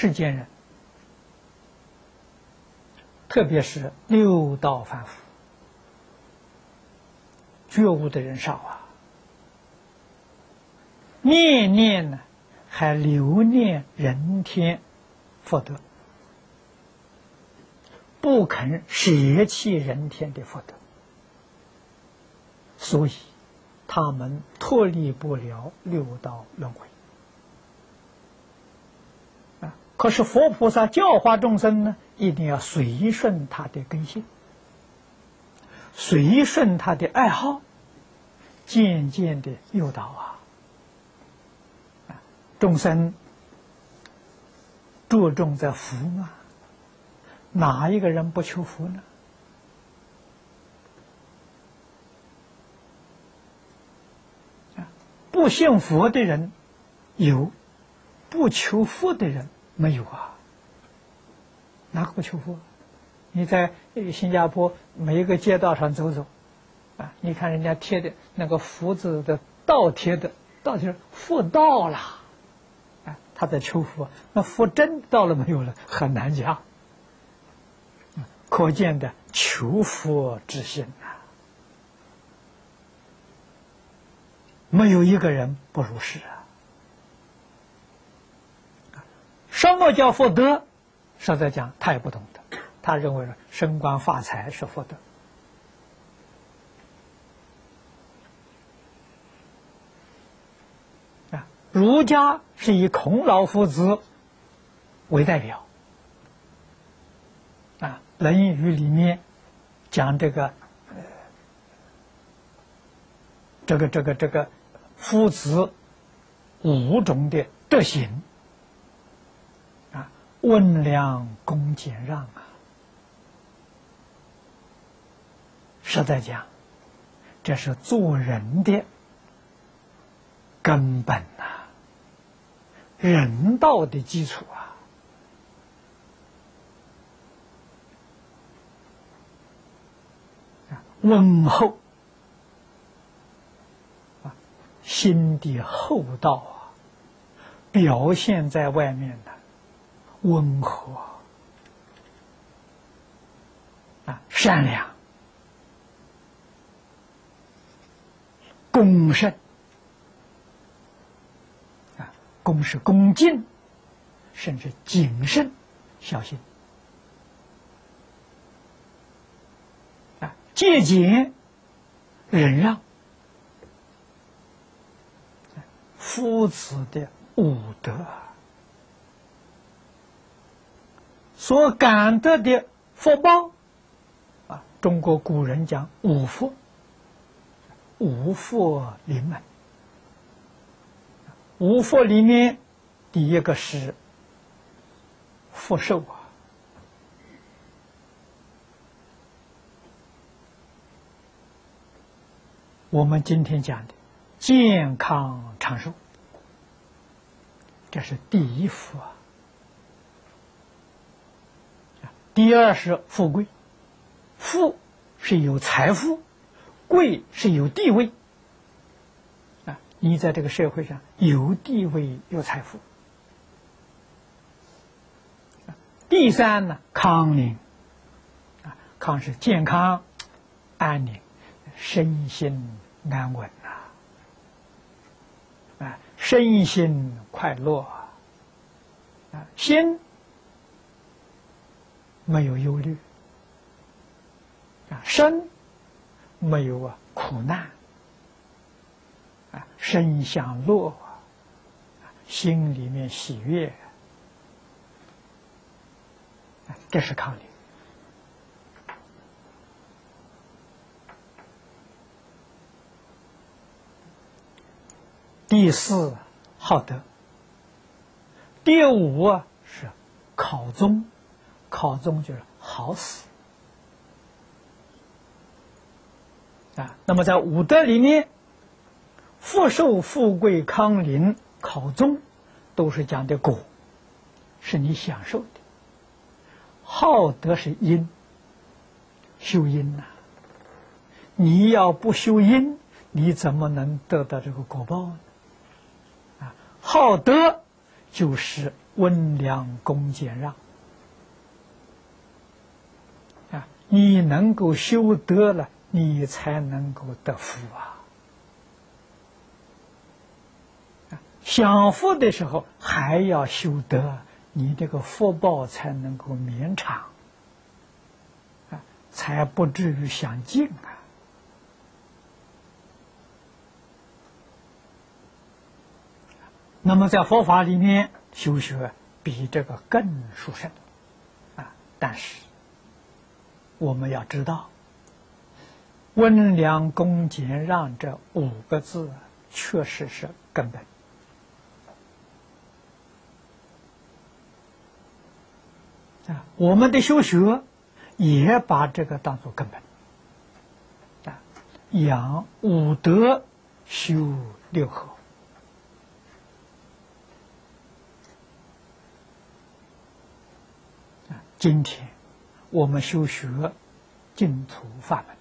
世间人，特别是六道凡夫，觉悟的人少啊，念念呢还留念人天福德，不肯舍弃人天的福德，所以他们脱离不了六道轮回。可是佛菩萨教化众生呢，一定要随顺他的根性，随顺他的爱好，渐渐的诱导啊，众生注重在福嘛，哪一个人不求福呢？不信佛的人有，不求福的人。没有啊，哪个不求佛？你在新加坡每一个街道上走走，啊，你看人家贴的那个福字的倒贴的，倒贴福到了，啊，他在求福，那福真到了没有了？很难讲。可见的求佛之心啊，没有一个人不如是啊。什么叫福德？实在讲，他也不懂得。他认为升官发财是福德啊。儒家是以孔老夫子为代表啊，《论语》里面讲这个这个这个这个夫子五种的德行。温良恭俭让啊，实在讲，这是做人的根本呐，人道的基础啊。温厚啊，心地厚道啊，表现在外面。温和。啊，善良、恭慎。啊，恭是恭敬，甚至谨慎、小心。啊，节俭、忍让，夫子的五德。所感得的福报，啊，中国古人讲五福，五福临门。五福里面，第一个是福寿啊。我们今天讲的健康长寿，这是第一福啊。第二是富贵，富是有财富，贵是有地位。啊，你在这个社会上有地位有财富。第三呢，康宁，啊，康是健康、安宁、身心安稳呐，啊，身心快乐，啊，心。没有忧虑。啊，生没有啊苦难。啊，身享乐。心里面喜悦。这是康宁。第四好德，第五啊是考宗。考中就是好死啊！那么在五德里面，福寿、富贵、康宁、考中，都是讲的果，是你享受的。好德是因，修因呐。你要不修因，你怎么能得到这个果报呢？啊，好德就是温良恭俭让啊！你能够修德了，你才能够得福啊！享福的时候还要修德，你这个福报才能够绵长啊，才不至于享尽啊。那么在佛法里面修学比这个更殊胜啊！但是我们要知道，温良恭俭让这五个字确实是根本啊！我们的修学也把这个当做根本啊，养五德，修六合。今天我们修学净土法门，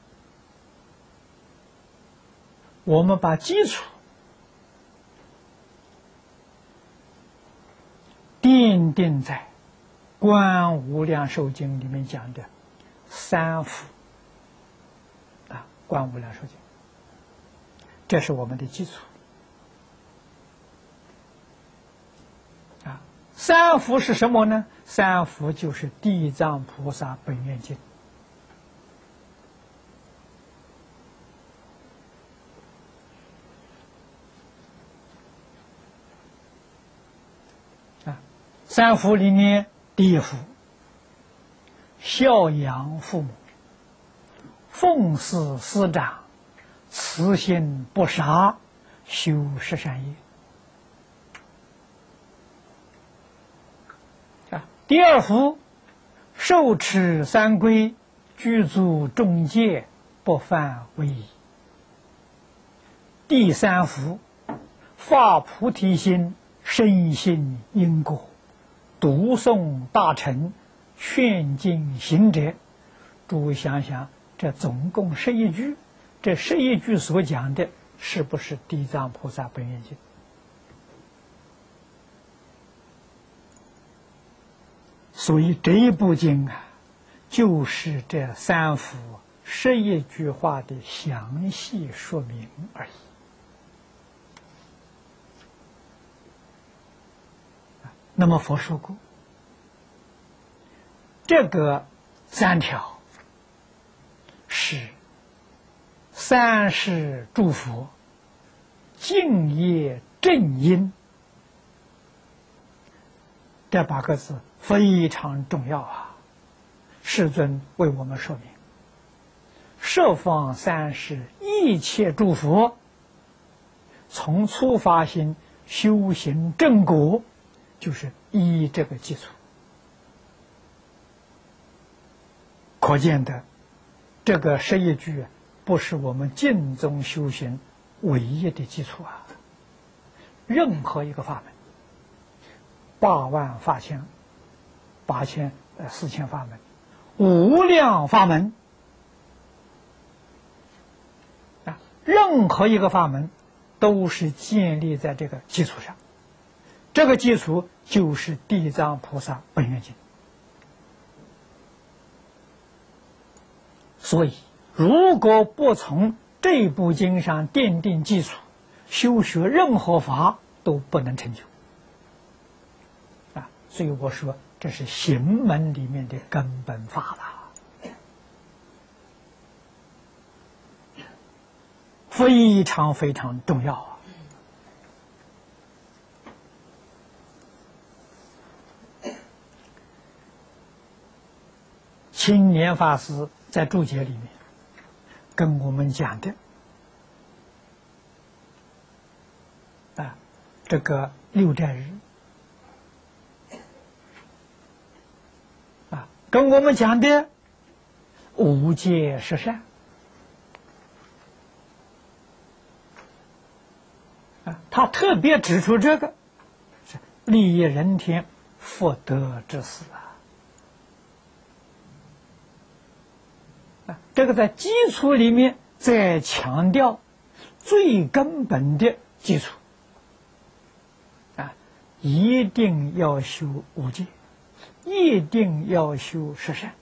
我们把基础奠定在《观无量寿经》里面讲的三福啊，《观无量寿经》，这是我们的基础。三福是什么呢？三福就是地藏菩萨本愿经啊。三福里面第一福，孝养父母，奉事师长，慈心不杀，修十善业。第二福，受持三规，具足众戒，不犯违。第三福，发菩提心，深信因果，读诵大乘，劝进行者。诸位想想，这总共十一句，这十一句所讲的，是不是地藏菩萨本愿经？所以这一部经啊，就是这三幅十一句话的详细说明而已。那么佛说过，这个三条是三世诸佛敬业正因，这八个字。非常重要啊！世尊为我们说明：十方三世一切诸佛，从初发心修行正果，就是依这个基础。可见的，这个十一句不是我们净宗修行唯一的基础啊！任何一个法门，八万法相。八千呃四千法门，无量法门啊！任何一个法门都是建立在这个基础上，这个基础就是地藏菩萨本愿经。所以，如果不从这部经上奠定基础，修学任何法都不能成就啊！所以我说。这是行门里面的根本法了，非常非常重要啊！青年法师在注解里面跟我们讲的啊，这个六斋日。跟我们讲的无戒十善。啊，他特别指出这个是利益人天福德之事啊，这个在基础里面再强调最根本的基础。啊，一定要修五戒，一定要修十善。